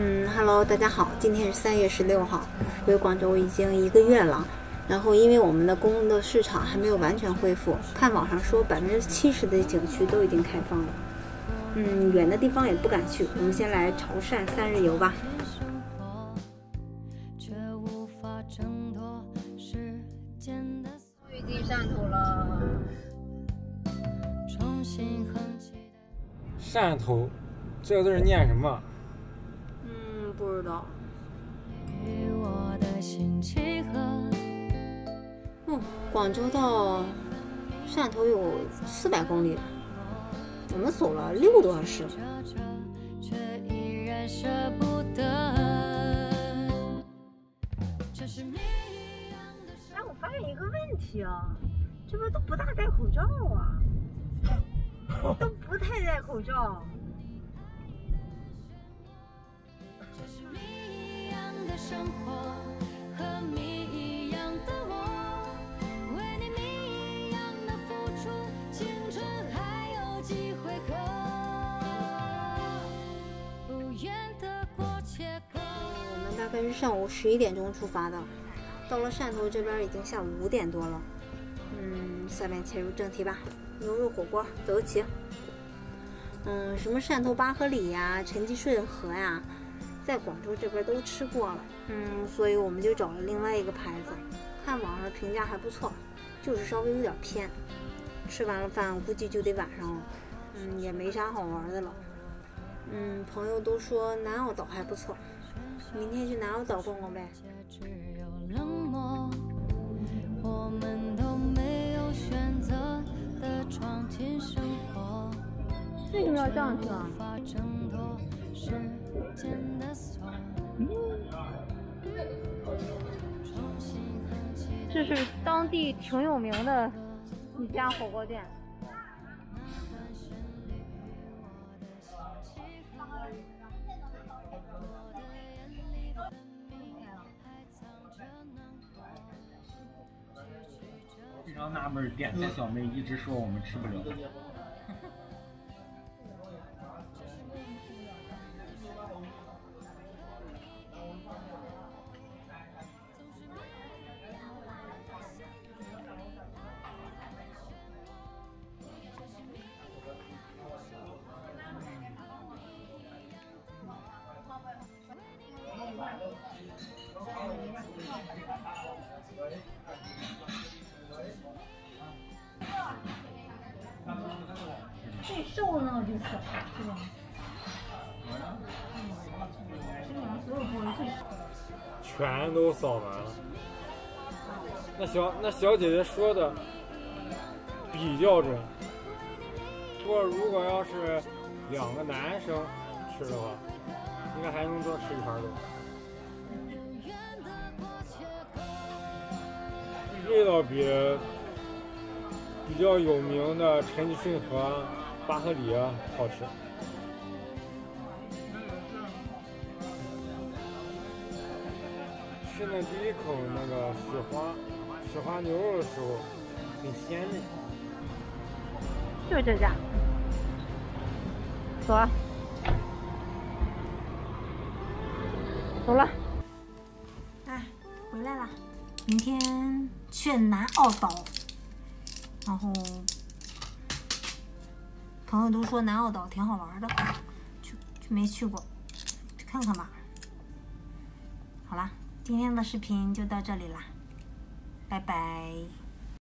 嗯，Hello，大家好，今天是三月十六号，回广州已经一个月了。然后因为我们的公的市场还没有完全恢复，看网上说百分之七十的景区都已经开放了。嗯，远的地方也不敢去，我们先来潮汕三日游吧。终于进汕头了。汕头，这个字念什么？嗯，不知道。嗯，广州到汕头有四百公里，我们走了六个多小时。哎，我发现一个问题啊，这边都不大戴口罩啊，都不太戴口罩。大概是上午十一点钟出发的，到了汕头这边已经下午五点多了。嗯，下面切入正题吧，牛肉火锅走起。嗯，什么汕头八合里呀、陈记顺河呀，在广州这边都吃过了。嗯，所以我们就找了另外一个牌子，看网上评价还不错，就是稍微有点偏。吃完了饭，估计就得晚上了。嗯，也没啥好玩的了。嗯，朋友都说南澳岛还不错。明天去南澳岛逛逛呗。为什么要这样子啊？这是当地挺有名的一家火锅店。常纳闷，点菜小妹一直说我们吃不了。瘦的那个就小，是吧？全都扫完了。那小那小姐姐说的比较准。不过如果要是两个男生吃的话，应该还能多吃一盘多。味道比比较有名的陈记顺和八合里好吃。吃那第一口那个雪花雪花牛肉的时候，很鲜嫩。就这家，走了，走了。哎，回来了，明天去南澳岛，然后朋友都说南澳岛挺好玩的，就就没去过，去看看吧。好啦。今天的视频就到这里啦，拜拜。